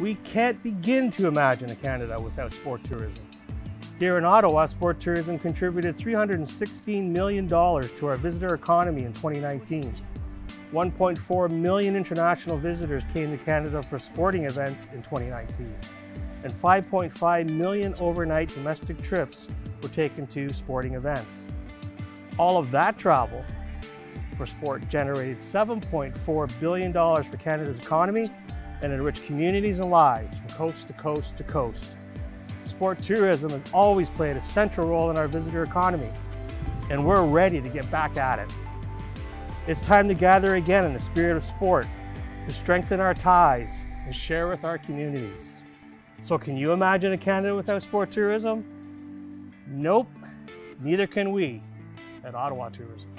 We can't begin to imagine a Canada without sport tourism. Here in Ottawa, sport tourism contributed $316 million to our visitor economy in 2019. 1.4 million international visitors came to Canada for sporting events in 2019, and 5.5 million overnight domestic trips were taken to sporting events. All of that travel for sport generated $7.4 billion for Canada's economy and enrich communities and lives from coast to coast to coast. Sport tourism has always played a central role in our visitor economy, and we're ready to get back at it. It's time to gather again in the spirit of sport, to strengthen our ties and share with our communities. So can you imagine a Canada without sport tourism? Nope, neither can we at Ottawa Tourism.